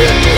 to